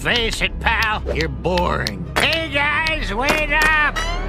Face it, pal, you're boring. Hey guys, wait up!